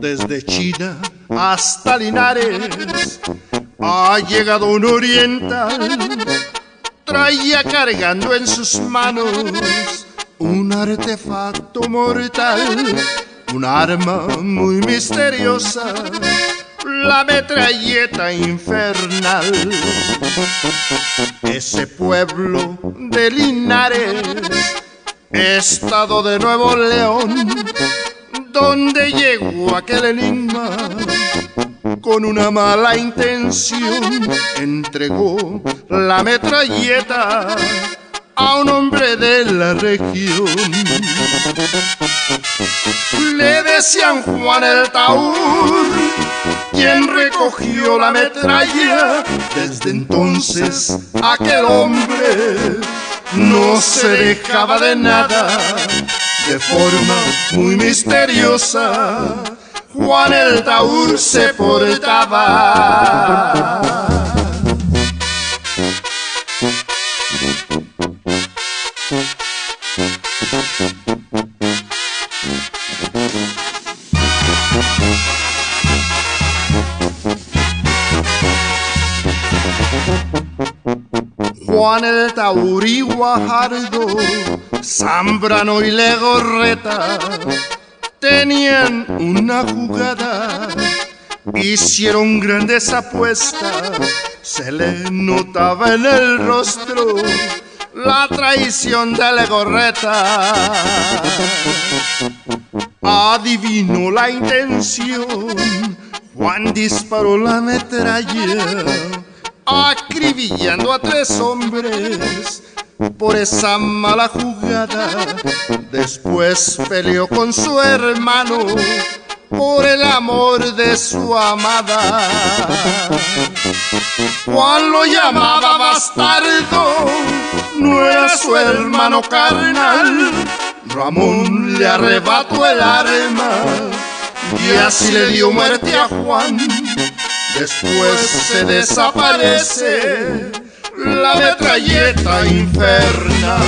Desde China hasta Linares ha llegado un oriental, traía cargando en sus manos un artefacto mortal, un arma muy misteriosa, la metralleta infernal. Ese pueblo de Linares, estado de Nuevo León, donde llegó aquel enigma con una mala intención entregó la metralleta a un hombre de la región. Le decían Juan el Taur, quien recogió la metralla. Desde entonces aquel hombre no se dejaba de nada, de forma muy misteriosa. Juan el Taur se portaba. Juan el Tauri Guajardo, Zambrano y Legorreta tenían una jugada, hicieron grandes apuestas, se le notaba en el rostro la traición de Legorreta. Adivinó la intención, Juan disparó la metralla acribillando a tres hombres por esa mala jugada. Después peleó con su hermano por el amor de su amada. Juan lo llamaba bastardo, su hermano carnal. Ramón le arrebató el arma y así le dio muerte a Juan Después se desaparece la metralleta infernal.